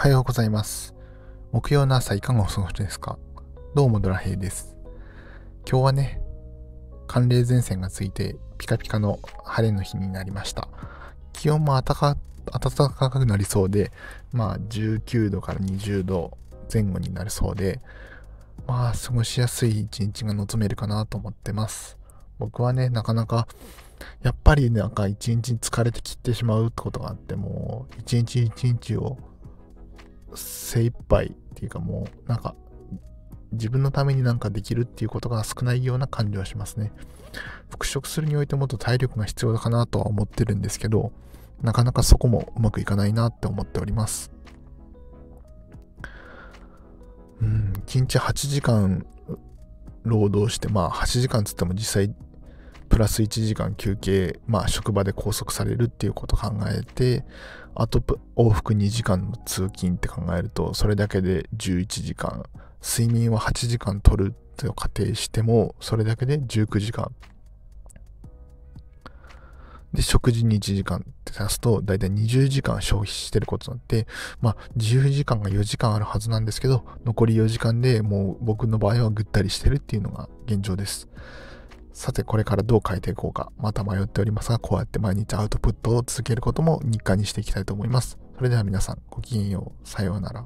はようございます。木曜の朝いかがお過ごしですか？どうもドラヘイです。今日はね、寒冷前線がついてピカピカの晴れの日になりました。気温も暖か暖かくなりそうで、まあ19度から20度前後になるそうで、まあ過ごしやすい一日が望めるかなと思ってます。僕はね、なかなかやっぱりなんか一日疲れてきってしまうってことがあって、もう一日一日を精一杯っていうかもうなんか自分のためになんかできるっていうことが少ないような感じはしますね。復職するにおいてもっと体力が必要だかなとは思ってるんですけど、なかなかそこもうまくいかないなって思っております。うん、1日8時間労働して、まあ8時間つっても実際プラス1時間休憩、まあ職場で拘束されるっていうことを考えて、あと往復2時間の通勤って考えると、それだけで11時間。睡眠は8時間取ると仮定しても、それだけで19時間。で、食事に1時間って足すと、だいたい20時間消費してることになって、まあ、自由時間が4時間あるはずなんですけど、残り4時間でもう僕の場合はぐったりしてるっていうのが現状です。さて、これからどう変えていこうか、また迷っておりますが、こうやって毎日アウトプットを続けることも日課にしていきたいと思います。それでは皆さん、ごきげんよう。さようなら。